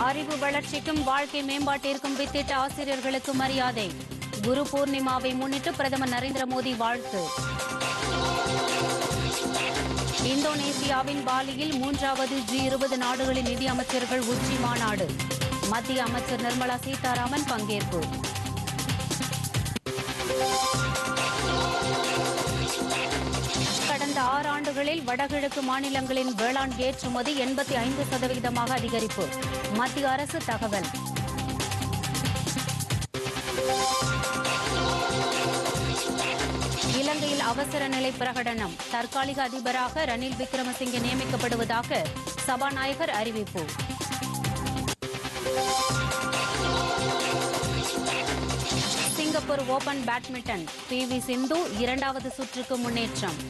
அறிவு வளர்ச்சிக்கும் வாழ்க்கை மேம்பாட்டிற்கும் வித்திட்ட ஆசிரியர்களுக்கு மரியாதை. குரு பூர்ணிமாவை முன்னிட்டு பிரதமர் நரேந்திர மோடி வாழ்த்து. இந்தோனேசியாவின் பாலியில் மூன்றாவது ஜி இருபது நாடுகளின் நிதி அமைச்சர்கள் உச்சி மாநாடு. மத்திய அமைச்சர் நிர்மலா சீதாராமன் பங்கேற்பு. கடந்த ஆறு ஆண்டுகளில் வடகிழக்கு மாநிலங்களின் வேளாண் ஏற்றுமதி எண்பத்தி ஐந்து சதவிகிதமாக அதிகரிப்பு. மத்திய அரசு தகவல். இலங்கையில் அவசர நிலை பிரகடனம். தற்காலிக அதிபராக ரணில் விக்ரமசிங்கே நியமிக்கப்படுவதாக சபாநாயகர் அறிவிப்பு. Singapore open badminton. P V Sindhu இரண்டாவது சுற்றுக்கு முன்னேற்றம்.